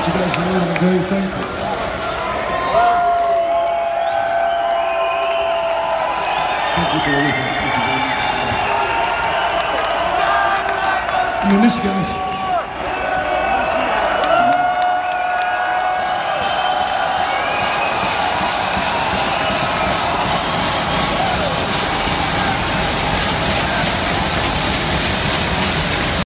I'm very thankful. Thank you for everything. You miss you guys.